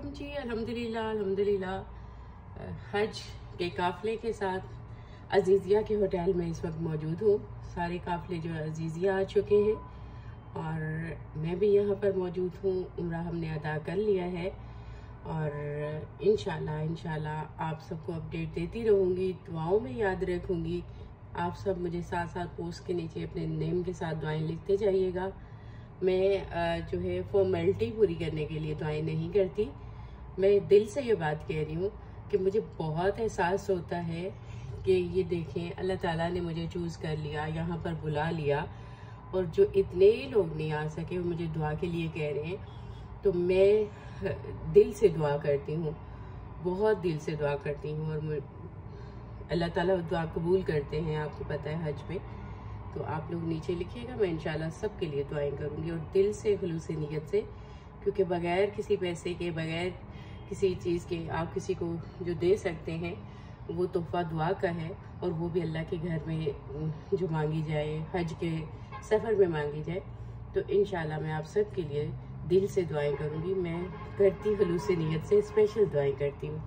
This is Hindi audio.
वालेकुम जी, अल्हम्दुलिल्लाह अल्हम्दुलिल्लाह। हज के काफ़िले के साथ अजीज़िया के होटल में इस वक्त मौजूद हूँ। सारे काफ़िले जो अजीज़िया आ चुके हैं और मैं भी यहाँ पर मौजूद हूँ। उम्र हमने अदा कर लिया है और इन इनशाला आप सबको अपडेट देती रहूँगी, दुआओं में याद रखूँगी। आप सब मुझे साथ साथ पोस्ट के नीचे अपने नेम के साथ दुआएँ लिखते जाइएगा। मैं जो है फॉर्मेलिटी पूरी करने के लिए दुआएँ नहीं करती। मैं दिल से ये बात कह रही हूँ कि मुझे बहुत एहसास होता है कि ये देखें, अल्लाह ताला ने मुझे चूज़ कर लिया, यहाँ पर बुला लिया और जो इतने ही लोग नहीं आ सके, वो मुझे दुआ के लिए कह रहे हैं। तो मैं दिल से दुआ करती हूँ, बहुत दिल से दुआ करती हूँ और अल्लाह ताला दुआ कबूल करते हैं, आपको पता है हज में। तो आप लोग नीचे लिखिएगा, मैं इंशाल्लाह सबके लिए दुआएँ करूँगी और दिल से, खलूस नीयत से, क्योंकि बगैर किसी पैसे के, बगैर किसी चीज़ के, आप किसी को जो दे सकते हैं, वो तोहफा दुआ का है और वो भी अल्लाह के घर में जो मांगी जाए, हज के सफ़र में मांगी जाए तो इन मैं आप सब के लिए दिल से दुआएँ करूँगी। मैं करती हलूस नीयत से स्पेशल दुआएँ करती हूँ।